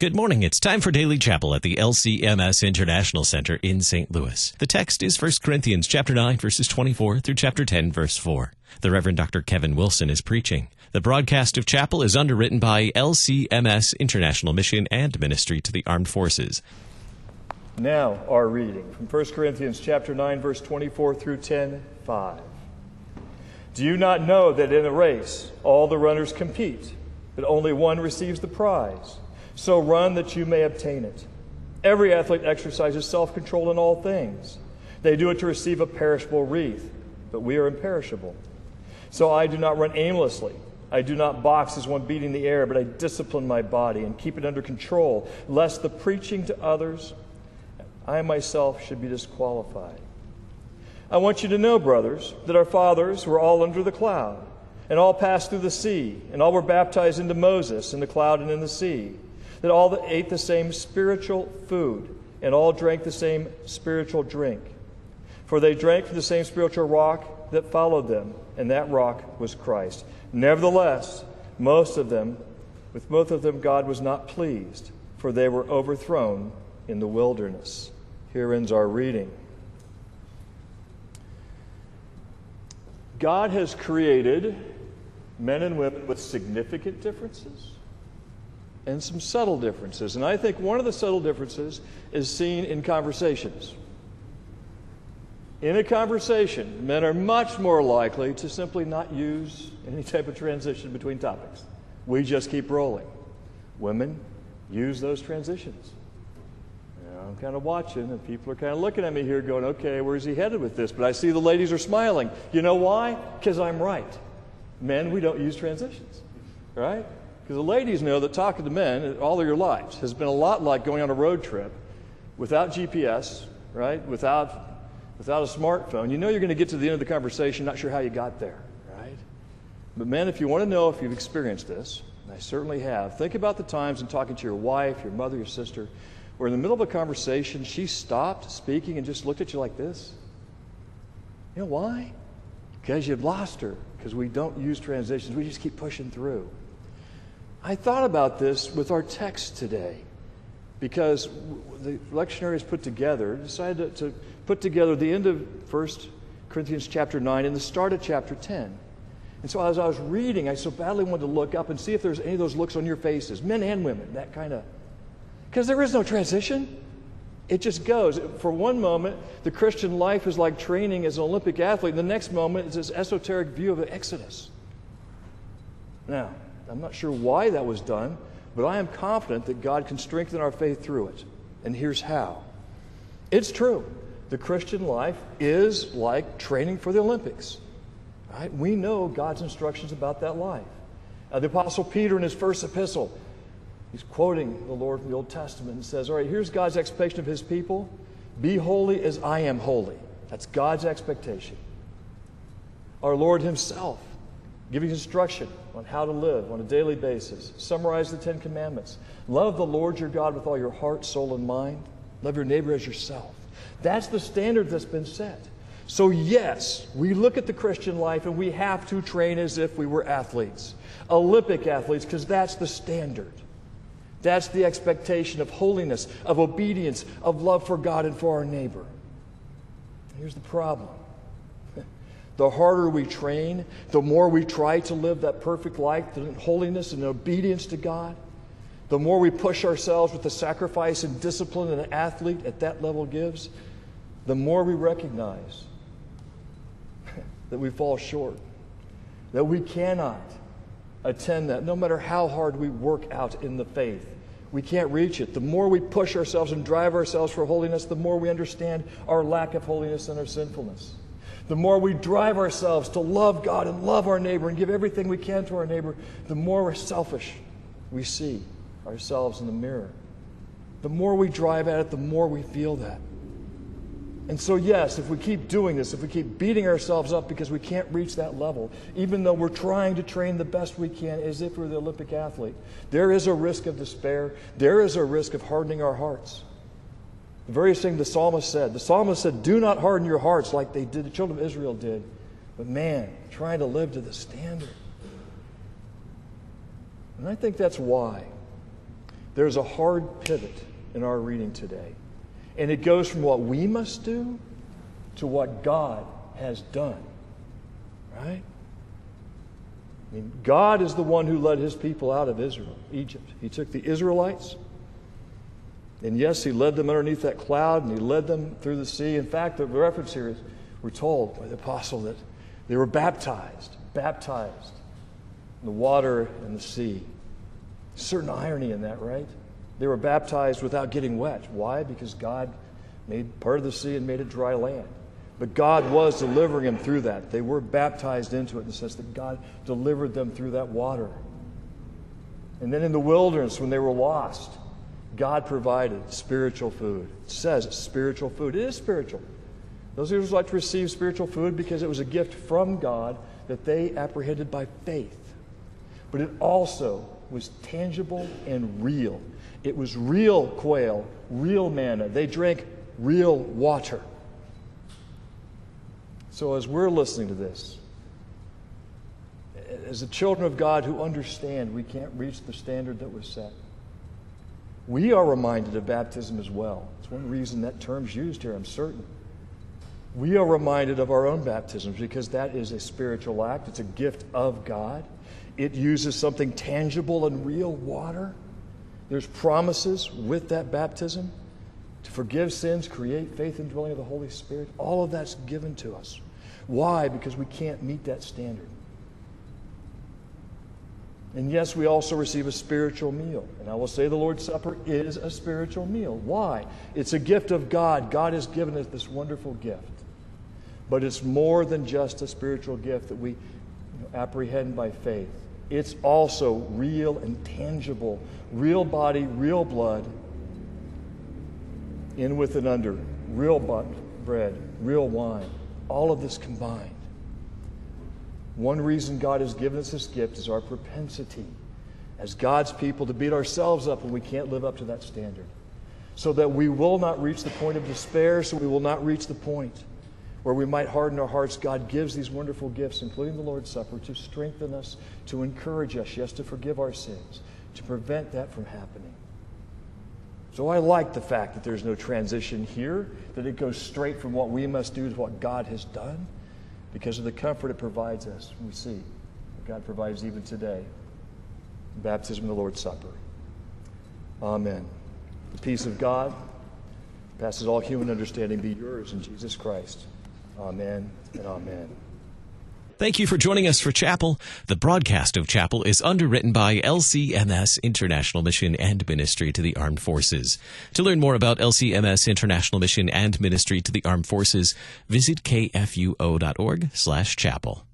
Good morning. It's time for Daily Chapel at the LCMS International Center in St. Louis. The text is 1 Corinthians chapter 9 verses 24 through chapter 10 verse 4. The Reverend Dr. Kevin Wilson is preaching. The broadcast of chapel is underwritten by LCMS International Mission and Ministry to the Armed Forces. Now our reading from 1 Corinthians chapter 9 verse 24 through 10 5. Do you not know that in a race all the runners compete, but only one receives the prize? So run that you may obtain it. Every athlete exercises self control in all things. They do it to receive a perishable wreath, but we are imperishable. So I do not run aimlessly. I do not box as one beating the air, but I discipline my body and keep it under control, lest the preaching to others, I myself should be disqualified. I want you to know, brothers, that our fathers were all under the cloud, and all passed through the sea, and all were baptized into Moses in the cloud and in the sea that all ate the same spiritual food and all drank the same spiritual drink. For they drank from the same spiritual rock that followed them, and that rock was Christ. Nevertheless, most of them, with most of them, God was not pleased, for they were overthrown in the wilderness. Here ends our reading. God has created men and women with significant differences and some subtle differences. And I think one of the subtle differences is seen in conversations. In a conversation, men are much more likely to simply not use any type of transition between topics. We just keep rolling. Women use those transitions. You know, I'm kind of watching, and people are kind of looking at me here going, okay, where's he headed with this? But I see the ladies are smiling. You know why? Because I'm right. Men, we don't use transitions, right? Because the ladies know that talking to men all of your lives has been a lot like going on a road trip without GPS, right? Without, without a smartphone. You know you're going to get to the end of the conversation, not sure how you got there, right? But men, if you want to know if you've experienced this, and I certainly have, think about the times in talking to your wife, your mother, your sister, where in the middle of a conversation she stopped speaking and just looked at you like this. You know why? Because you've lost her. Because we don't use transitions. We just keep pushing through. I thought about this with our text today because the lectionaries put together, decided to, put together the end of 1 Corinthians chapter 9 and the start of chapter 10. And so as I was reading, I so badly wanted to look up and see if there's any of those looks on your faces, men and women, that kind of. Because there is no transition. It just goes. For one moment, the Christian life is like training as an Olympic athlete. And the next moment is this esoteric view of the Exodus. Now, I'm not sure why that was done, but I am confident that God can strengthen our faith through it. And here's how it's true. The Christian life is like training for the Olympics. Right? We know God's instructions about that life. Uh, the Apostle Peter, in his first epistle, he's quoting the Lord from the Old Testament and says, All right, here's God's expectation of his people be holy as I am holy. That's God's expectation. Our Lord himself giving instruction on how to live on a daily basis. Summarize the Ten Commandments. Love the Lord your God with all your heart, soul, and mind. Love your neighbor as yourself. That's the standard that's been set. So, yes, we look at the Christian life and we have to train as if we were athletes, Olympic athletes, because that's the standard. That's the expectation of holiness, of obedience, of love for God and for our neighbor. Here's the problem the harder we train, the more we try to live that perfect life in holiness and obedience to God, the more we push ourselves with the sacrifice and discipline an athlete at that level gives, the more we recognize that we fall short, that we cannot attend that, no matter how hard we work out in the faith. We can't reach it. The more we push ourselves and drive ourselves for holiness, the more we understand our lack of holiness and our sinfulness the more we drive ourselves to love God and love our neighbor and give everything we can to our neighbor, the more selfish we see ourselves in the mirror. The more we drive at it, the more we feel that. And so, yes, if we keep doing this, if we keep beating ourselves up because we can't reach that level, even though we're trying to train the best we can as if we're the Olympic athlete, there is a risk of despair. There is a risk of hardening our hearts. The very thing the psalmist said. The psalmist said, Do not harden your hearts like they did, the children of Israel did. But man, trying to live to the standard. And I think that's why. there's a hard pivot in our reading today. And it goes from what we must do to what God has done. Right? I mean, God is the one who led his people out of Israel, Egypt. He took the Israelites, and yes, he led them underneath that cloud, and he led them through the sea. In fact, the reference here is we're told by the apostle that they were baptized, baptized in the water and the sea. Certain irony in that, right? They were baptized without getting wet. Why? Because God made part of the sea and made it dry land. But God was delivering them through that. They were baptized into it in the sense that God delivered them through that water. And then in the wilderness, when they were lost, God provided spiritual food. It says spiritual food. It is spiritual. Those Israelites like to receive spiritual food because it was a gift from God that they apprehended by faith. But it also was tangible and real. It was real quail, real manna. They drank real water. So, as we're listening to this, as the children of God who understand we can't reach the standard that was set, we are reminded of baptism as well. It's one reason that term's used here, I'm certain. We are reminded of our own baptisms because that is a spiritual act, it's a gift of God. It uses something tangible and real, water. There's promises with that baptism to forgive sins, create faith and dwelling of the Holy Spirit. All of that's given to us. Why? Because we can't meet that standard. And yes, we also receive a spiritual meal. And I will say the Lord's Supper is a spiritual meal. Why? It's a gift of God. God has given us this wonderful gift. But it's more than just a spiritual gift that we apprehend by faith. It's also real and tangible, real body, real blood, in with and under, real bread, real wine, all of this combined. One reason God has given us this gift is our propensity as God's people to beat ourselves up when we can't live up to that standard. So that we will not reach the point of despair, so we will not reach the point where we might harden our hearts. God gives these wonderful gifts, including the Lord's Supper, to strengthen us, to encourage us, yes, to forgive our sins, to prevent that from happening. So I like the fact that there's no transition here, that it goes straight from what we must do to what God has done because of the comfort it provides us. We see what God provides even today. Baptism and the Lord's Supper. Amen. The peace of God passes all human understanding be yours in Jesus Christ. Amen and amen. Thank you for joining us for Chapel. The broadcast of Chapel is underwritten by LCMS International Mission and Ministry to the Armed Forces. To learn more about LCMS International Mission and Ministry to the Armed Forces, visit kfuo.org slash chapel.